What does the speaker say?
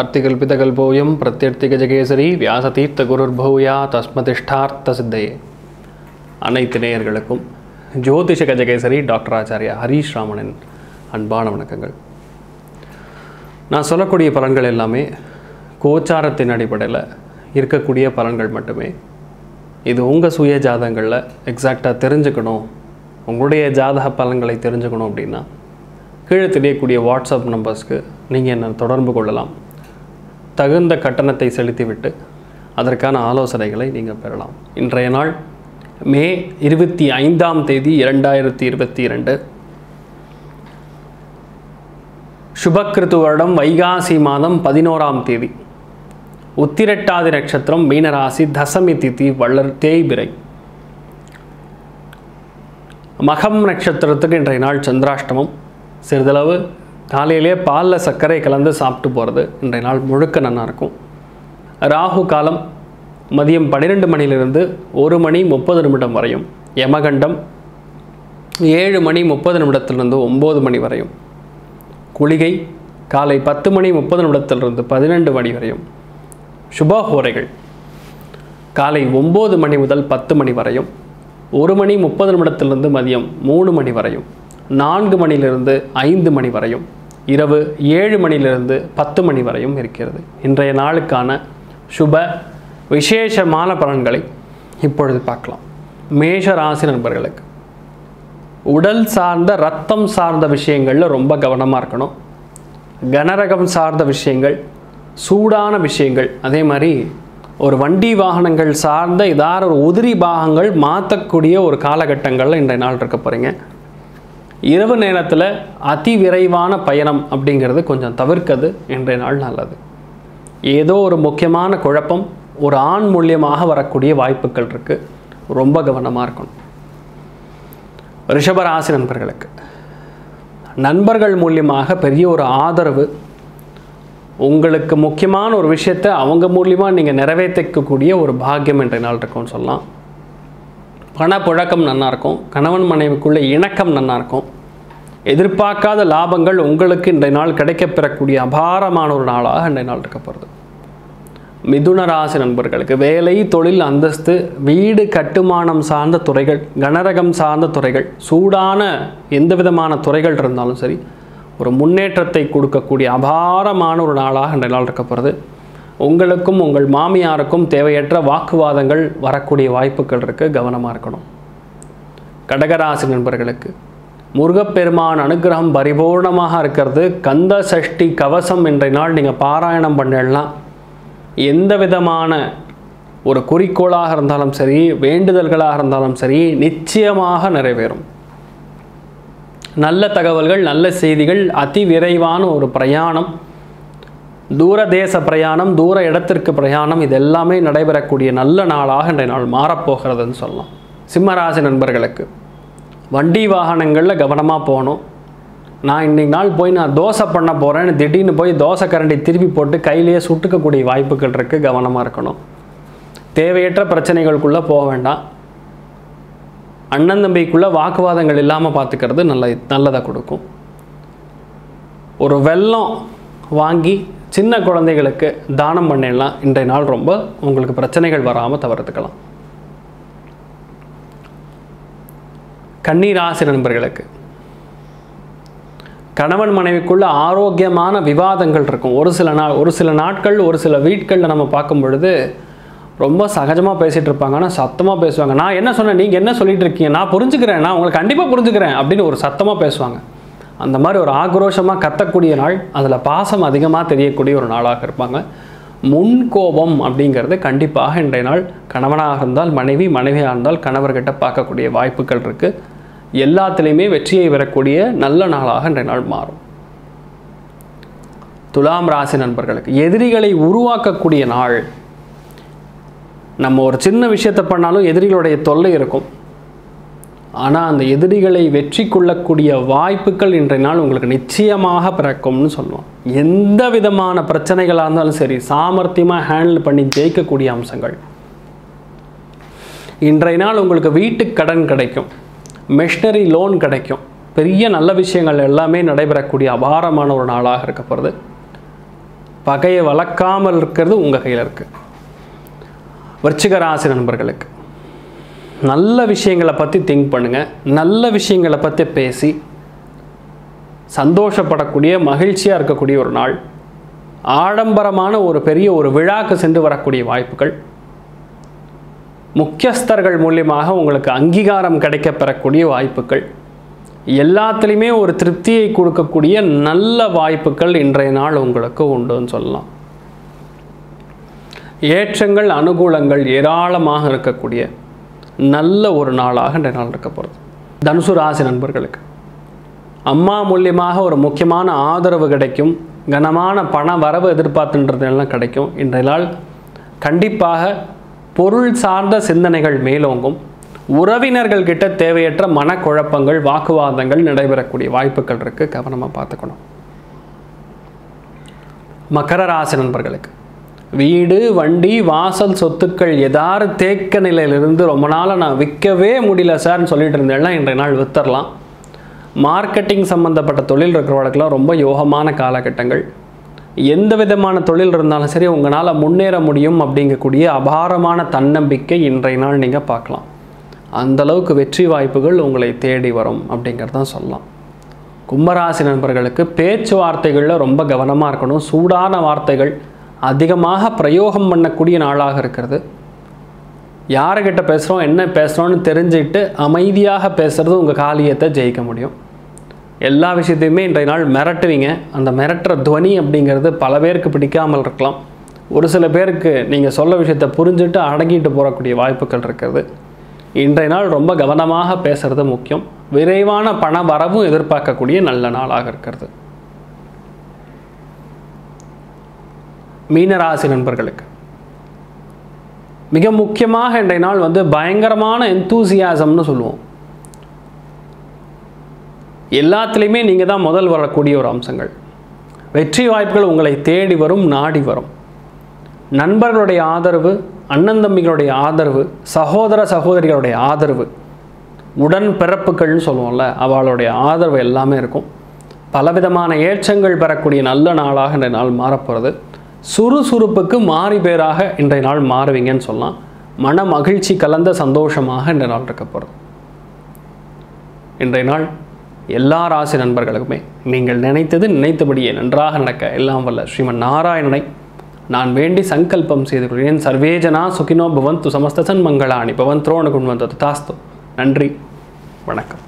அர்த்திகல்பிதகல்போயம் பிரத்யர்த்திகஜகேசரி வியாசதீர்த்த குருர்பூயா தஸ்மதிஷ்டார்த்த சித்தையே அனைத்து நேயர்களுக்கும் ஜோதிஷ கஜகேசரி டாக்டர் ஆச்சாரியா ஹரீஷ் ராமனின் அன்பான வணக்கங்கள். நான் சொல்லக்கூடிய பலன்கள் எல்லாமே கோச்சாரத்தின் அடிப்படையில் இருக்கக்கூடிய பலன்கள் மட்டுமே. இது உங்கள் சுய ஜாதகங்களில் எக்ஸாக்டாக தெரிஞ்சுக்கணும். உங்களுடைய ஜாதக பலன்களை தெரிஞ்சுக்கணும் அப்படின்னா கீழே தெரியக்கூடிய வாட்ஸ்அப் நம்பர்ஸ்க்கு நீங்கள் என்னை தொடர்பு கொள்ளலாம். தகுந்த கட்டணத்தை செலுத்திவிட்டு அதற்கான ஆலோசனைகளை நீங்கள் பெறலாம். இன்றைய நாள் மே இருபத்தி ஐந்தாம் தேதி இரண்டாயிரத்தி இருபத்தி இரண்டு. சுபக்கிருத்து வருடம் வைகாசி மாதம் பதினோராம் தேதி. உத்திரட்டாதி நட்சத்திரம் மீனராசி தசமி திதி வள்ளர் தேய்பிரை மகம் நட்சத்திரத்துக்கு இன்றைய நாள் சந்திராஷ்டமம். சிறிதளவு காலையிலே பாலில் சர்க்கரை கலந்து சாப்பிட்டு போகிறது இன்றைய நாள் முழுக்க நல்லாயிருக்கும் ராகு காலம் மதியம் பன்னிரெண்டு மணியிலிருந்து ஒரு மணி முப்பது நிமிடம் வரையும். யமகண்டம் ஏழு மணி முப்பது நிமிடத்திலிருந்து ஒம்பது மணி வரையும். குளிகை காலை பத்து மணி முப்பது நிமிடத்திலிருந்து பதினெண்டு மணி வரையும். சுபஹோரைகள் காலை ஒம்பது மணி முதல் பத்து மணி வரையும். ஒரு மணி முப்பது நிமிடத்திலிருந்து மதியம் மூணு மணி வரையும். நான்கு மணியிலிருந்து ஐந்து மணி வரையும். இரவு ஏழு மணியிலிருந்து பத்து மணி வரையும் இருக்கிறது. இன்றைய நாளுக்கான சுப விசேஷமான பலன்களை இப்பொழுது பார்க்கலாம். மேஷ ராசி நண்பர்களுக்கு. உடல் சார்ந்த ரத்தம் சார்ந்த விஷயங்களில் ரொம்ப கவனமாக இருக்கணும். கனரகம் சார்ந்த விஷயங்கள் சூடான விஷயங்கள் அதே மாதிரி ஒரு வண்டி வாகனங்கள் சார்ந்த ஏதாவது ஒரு உதிரி பாகங்கள் மாற்றக்கூடிய ஒரு காலகட்டங்களில் இன்றைய நாள் இருக்க போகிறீங்க இரவு நேரத்தில் அதி விரைவான பயணம் அப்படிங்கிறது கொஞ்சம் தவிர்க்கிறது இன்றைய நாள் நல்லது. ஏதோ ஒரு முக்கியமான குழப்பம் ஒரு ஆண் மூலியமாக வரக்கூடிய வாய்ப்புகள் இருக்குது ரொம்ப கவனமாக இருக்கணும். ரிஷபராசி நண்பர்களுக்கு நண்பர்கள் மூலியமாக பெரிய ஒரு ஆதரவு உங்களுக்கு முக்கியமான ஒரு விஷயத்தை அவங்க மூலியமாக நீங்கள் நிறைவேற்றிக்கக்கூடிய ஒரு பாக்கியம் என்ற நாள் இருக்கும்னு சொல்லலாம். பணப்புழக்கம் நல்லாயிருக்கும் கணவன் மனைவிக்குள்ளே இணக்கம் நல்லாயிருக்கும் இருக்கும் எதிர்பார்க்காத லாபங்கள் உங்களுக்கு இன்றைய நாள் கிடைக்கப்பெறக்கூடிய அபாரமான ஒரு நாளாக இன்றைய நாள் இருக்க போகிறது. மிதுன ராசி நண்பர்களுக்கு வேலை தொழில் அந்தஸ்து வீடு கட்டுமானம் சார்ந்த துறைகள் கனரகம் சார்ந்த துறைகள் சூடான எந்த விதமான துறைகள் இருந்தாலும் சரி ஒரு முன்னேற்றத்தை கொடுக்கக்கூடிய அபாரமான ஒரு நாளாக இன்றைய நாள் இருக்க போகிறது. உங்களுக்கும் உங்கள் மாமியாருக்கும் தேவையற்ற வாக்குவாதங்கள் வரக்கூடிய வாய்ப்புகள் இருக்குது கவனமாக இருக்கணும். கடகராசி நண்பர்களுக்கு முருகப்பெருமான் அனுகிரகம் பரிபூர்ணமாக இருக்கிறது. கந்த சஷ்டி கவசம் இன்றைய நாள் நீங்கள் பாராயணம் பண்ணிடலாம் எந்த விதமான ஒரு குறிக்கோளாக இருந்தாலும் சரி வேண்டுதல்களாக இருந்தாலும் சரி நிச்சயமாக நிறைவேறும். நல்ல தகவல்கள் நல்ல செய்திகள் அதி விரைவான ஒரு பிரயாணம் தூர தேச பிரயாணம் தூர இடத்திற்கு பிரயாணம் இது எல்லாமே நடைபெறக்கூடிய நல்ல நாளாக இன்றைய நாள் மாறப்போகிறதுன்னு சொல்லலாம். சிம்மராசி நண்பர்களுக்கு. வண்டி வாகனங்களில் கவனமாக போகணும். நான் இன்றைக்கு நாள் போய் நான் தோசை பண்ண போகிறேன்னு திடீர்னு போய் தோசை கரண்டி திருப்பி போட்டு கையிலேயே சுட்டுக்கக்கூடிய வாய்ப்புகள் இருக்குது கவனமாக இருக்கணும். தேவையற்ற பிரச்சனைகளுக்குள்ளே போக வேண்டாம். அண்ணன் தம்பிக்குள்ளே வாக்குவாதங்கள் இல்லாமல் பார்த்துக்கிறது நல்ல நல்லதாக கொடுக்கும். ஒரு வெல்லம் வாங்கி சின்ன குழந்தைகளுக்கு தானம் பண்ணிடலாம். இன்றைய நாள் ரொம்ப உங்களுக்கு பிரச்சனைகள் வராமல் தவிர்த்துக்கலாம். கண்ணீராசி நண்பர்களுக்கு. கணவன் மனைவிக்குள்ள ஆரோக்கியமான விவாதங்கள் இருக்கும். ஒரு சில நாள் ஒரு சில நாட்கள் ஒரு சில வீட்களில் நம்ம பார்க்கும் பொழுது ரொம்ப சகஜமாக பேசிகிட்டு இருப்பாங்க. ஆனால் சத்தமாக பேசுவாங்க. நான் என்ன சொன்னேன்? நீங்கள் என்ன சொல்லிட்டு இருக்கீங்க? நான் புரிஞ்சுக்கிறேன். நான் உங்களை கண்டிப்பாக புரிஞ்சுக்கிறேன் அப்படின்னு ஒரு சத்தமாக பேசுவாங்க. அந்த மாதிரி ஒரு ஆக்ரோஷமாக கத்தக்கூடிய நாள். அதில் பாசம் அதிகமாக தெரியக்கூடிய ஒரு நாளாக இருப்பாங்க. முன்கோபம் அப்படிங்கிறது கண்டிப்பாக இன்றைய நாள் கணவனாக இருந்தால் மனைவி மனைவியாக இருந்தால் கணவர்கிட்ட பார்க்கக்கூடிய வாய்ப்புகள் இருக்குது எல்லாத்துலேயுமே வெற்றியை பெறக்கூடிய நல்ல நாளாக இன்றைய நாள் மாறும். துலாம் ராசி நண்பர்களுக்கு எதிரிகளை உருவாக்கக்கூடிய நாள். நம்ம ஒரு சின்ன விஷயத்தை பண்ணாலும் எதிரிகளுடைய தொல்லை இருக்கும். ஆனால் அந்த எதிரிகளை வெற்றி கொள்ளக்கூடிய வாய்ப்புகள் இன்றைய நாள் உங்களுக்கு நிச்சயமாக பிறக்கும்னு சொல்லுவோம். எந்த விதமான பிரச்சனைகளாக இருந்தாலும் சரி சாமர்த்தியமாக ஹேண்டில் பண்ணி ஜெயிக்கக்கூடிய அம்சங்கள். இன்றைய நாள் உங்களுக்கு வீட்டுக் கடன் கிடைக்கும். மெஷினரி லோன் கிடைக்கும். பெரிய நல்ல விஷயங்கள் எல்லாமே நடைபெறக்கூடிய அபாரமான ஒரு நாளாக இருக்க போகிறது பகையை வளர்க்காமல் இருக்கிறது உங்கள் கையில் இருக்குது விருச்சிக ராசி நண்பர்களுக்கு நல்ல விஷயங்களை பற்றி திங்க் பண்ணுங்கள் நல்ல விஷயங்களை பற்றி பேசி சந்தோஷப்படக்கூடிய மகிழ்ச்சியாக இருக்கக்கூடிய ஒரு நாள். ஆடம்பரமான ஒரு பெரிய ஒரு விழாக்கு சென்று வரக்கூடிய வாய்ப்புகள். முக்கியஸ்தர்கள் மூலியமாக உங்களுக்கு அங்கீகாரம் கிடைக்க பெறக்கூடிய வாய்ப்புகள். எல்லாத்துலேயுமே ஒரு திருப்தியை கொடுக்கக்கூடிய நல்ல வாய்ப்புகள் இன்றைய நாள் உங்களுக்கு உண்டுன்னு சொல்லலாம். ஏற்றங்கள் அனுகூலங்கள் ஏராளமாக இருக்கக்கூடிய நல்ல ஒரு நாளாக இன்றைய நாள் இருக்க போகிறது தனுசு ராசி நண்பர்களுக்கு அம்மா மூலியமாக ஒரு முக்கியமான ஆதரவு கிடைக்கும். கனமான பண வரவு எதிர்பார்த்துன்றதெல்லாம் கிடைக்கும். இன்றைய நாள் கண்டிப்பாக பொருள் சார்ந்த சிந்தனைகள் மேலோங்கும். உறவினர்கள் கிட்ட தேவையற்ற மனக்குழப்பங்கள் வாக்குவாதங்கள் நடைபெறக்கூடிய வாய்ப்புகள் இருக்கு. கவனமாக பார்த்துக்கணும். மகர ராசி நண்பர்களுக்கு வீடு வண்டி வாசல் சொத்துக்கள் எதாவது தேக்க நிலையிலிருந்து ரொம்ப நாளாக நான் விற்கவே முடியல சார்னு சொல்லிட்டு இருந்தேன்னா இன்றைய நாள் வித்தரலாம். மார்க்கெட்டிங் சம்மந்தப்பட்ட தொழில் இருக்கிறவர்களுக்கெல்லாம் ரொம்ப யோகமான காலகட்டங்கள். எந்த விதமான தொழில் இருந்தாலும் சரி உங்களால் முன்னேற முடியும் அப்படிங்கக்கூடிய அபாரமான தன்னம்பிக்கை இன்றைய நாள் நீங்கள் பார்க்கலாம். அந்த அளவுக்கு வெற்றி வாய்ப்புகள் உங்களை தேடி வரும் அப்படிங்கிறதான் சொல்லலாம். கும்பராசி நண்பர்களுக்கு பேச்சுவார்த்தைகளில் ரொம்ப கவனமாக இருக்கணும். சூடான வார்த்தைகள் அதிகமாக பிரயோகம் பண்ணக்கூடிய நாளாக இருக்கிறது. யாருக்கிட்ட பேசுகிறோம் என்ன பேசுகிறோன்னு தெரிஞ்சுக்கிட்டு அமைதியாக பேசுகிறது உங்கள் காலியத்தை ஜெயிக்க முடியும். எல்லா விஷயத்தையுமே இன்றைய நாள் மிரட்டுவீங்க. அந்த மிரட்டுற துவனி அப்படிங்கிறது பல பேருக்கு பிடிக்காமல் இருக்கலாம். ஒரு சில பேருக்கு நீங்கள் சொல்ல விஷயத்தை புரிஞ்சுட்டு அடங்கிட்டு போகக்கூடிய வாய்ப்புகள் இருக்கிறது இன்றைய நாள் ரொம்ப கவனமாக பேசுகிறது முக்கியம். விரைவான பண வரவும் எதிர்பார்க்கக்கூடிய நல்ல நாளாக இருக்கிறது. மீனராசி நண்பர்களுக்கு மிக முக்கியமாக இன்றைய நாள் வந்து பயங்கரமான எந்தூசியாசம்னு சொல்லுவோம். எல்லாத்துலேயுமே நீங்கள் தான் முதல் வரக்கூடிய ஒரு அம்சங்கள். வெற்றி வாய்ப்புகள் உங்களை தேடி வரும் நாடி வரும். நண்பர்களுடைய ஆதரவு அண்ணன் தம்பிகளுடைய ஆதரவு சகோதர சகோதரிகளுடைய ஆதரவு உடன் பிறப்புகள்னு சொல்லுவோம்ல அவளுடைய ஆதரவு எல்லாமே இருக்கும். பலவிதமான ஏற்றங்கள் பெறக்கூடிய நல்ல நாளாக இந்த நாள் மாறப்போகிறது சுறுசுறுப்புக்கு மாறி பேராக இன்றைய நாள் மாறுவீங்கன்னு சொல்லலாம். மன மகிழ்ச்சி கலந்த சந்தோஷமாக இந்த நாள் இருக்க போகிறது இன்றைய நாள் எல்லா ராசி நண்பர்களுக்குமே நீங்கள் நினைத்தது நினைத்தபடியே நன்றாக நடக்க எல்லாம் வல்ல. ஸ்ரீமன் நாராயணனை நான் வேண்டி சங்கல்பம் செய்து கொள்கிறேன். சர்வேஜனா சுகினோ பவந்து சமஸ்தசன் மங்களாணி. பவன் துரோண குண்வந்தது தாஸ்து நன்றி. வணக்கம்.